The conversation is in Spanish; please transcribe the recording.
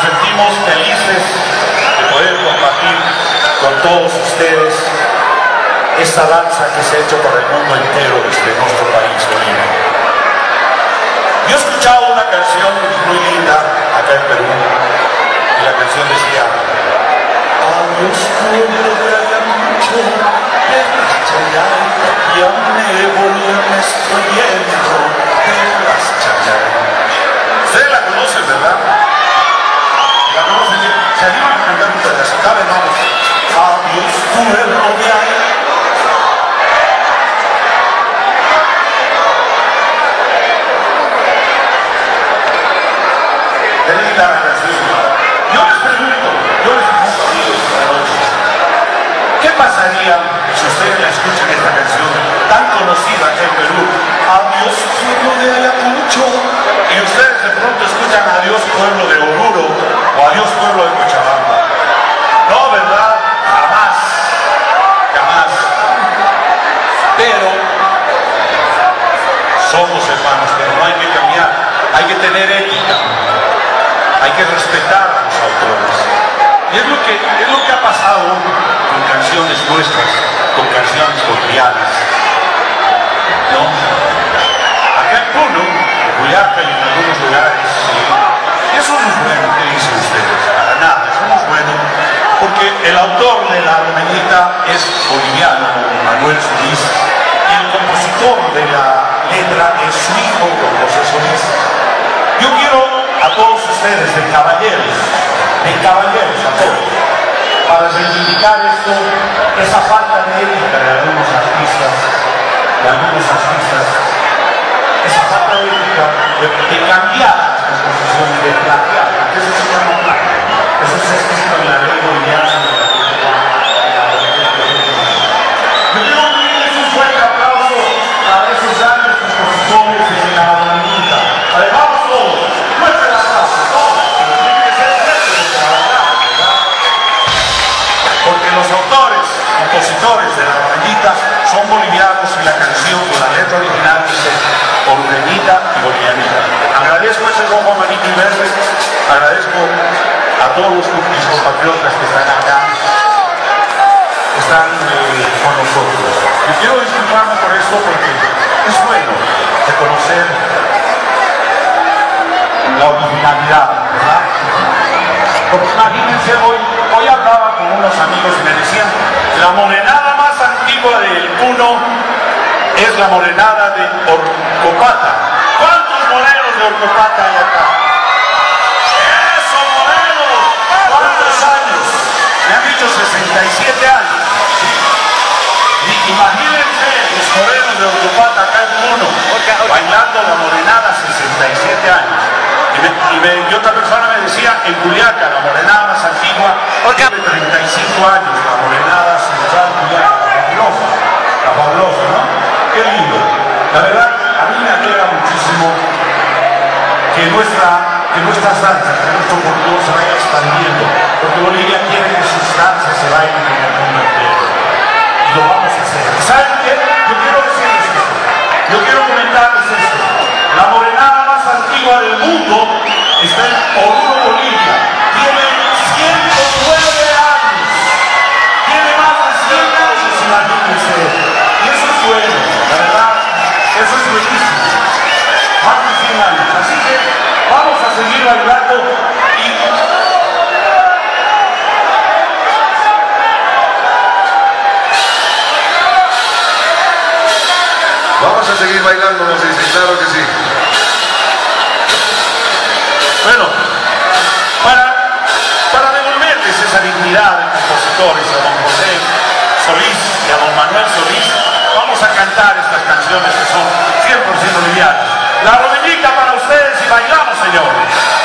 nos sentimos felices de poder compartir con todos ustedes esta danza que se ha hecho por el mundo entero desde nuestro país, Bolivia. Yo he escuchado una canción muy linda acá en Perú y la canción decía Adiós Yo les pregunto, yo les pregunto amigos esta noche, ¿qué pasaría si ustedes la escuchan esta canción tan conocida en Perú? Adiós pueblo de Ayacucho. Y ustedes de pronto escuchan Adiós pueblo de Oruro o Adiós pueblo de Cochabamba. No, ¿verdad? Jamás. Jamás. Pero somos hermanos, pero no hay que cambiar. Hay que tener ética hay que respetar a los autores. Y es lo que, es lo que ha pasado con canciones nuestras, con canciones bolivianas. ¿No? Acá en Puno, en y en algunos lugares, eso no es bueno, ¿qué dicen ustedes? Para nada, eso no es bueno, porque el autor de la romenita es boliviano, Manuel Solís, y el compositor de la letra es su hijo, José Solís. Yo quiero a todos ustedes, de caballeros, de caballeros a todos, para reivindicar esto, esa falta de ética de algunos artistas, de algunos artistas, esa falta de ética de, de cambiar son bolivianos y la canción con la letra original dice Orureñita y Bolivianita. Agradezco ese rojo, amarillo y verde, agradezco a todos mis compatriotas que están acá, están eh, con nosotros. Y quiero disculparme por esto porque es bueno reconocer la originalidad, ¿verdad? Porque imagínense, hoy, hoy hablaba con unos amigos y me decían, la más antigua del Puno es la morenada de Orcopata. ¿Cuántos morenos de Orcopata hay acá? ¡Eso, morenos! ¿Cuántos años? Me han dicho 67 años. Imagínense los morenos de Orcopata acá en Puno, bailando la morenada 67 años. Y, me, y me, y otra persona me decía, en Culiaca, la morenada más antigua, tiene 35 años, la morenada expandiendo, porque Bolivia quiere que sus danzas se bailen en el mundo entero. Y lo vamos a hacer. ¿Saben qué? Yo quiero decirles esto. Yo quiero comentarles esto. La morenada más antigua del mundo está en Oruro, Bolivia. Tiene 109 años. Tiene más de 100 años, imagínense. Y eso es bueno, la verdad. Eso es buenísimo. Más de 100 años. Así que vamos a seguir bailando Vamos a seguir bailando, nos dice, claro que sí. Bueno, para, para devolverles esa dignidad de compositores a don José Solís y a don Manuel Solís, vamos a cantar estas canciones que son 100% bolivianas. La rodillita para ustedes y bailamos, señores.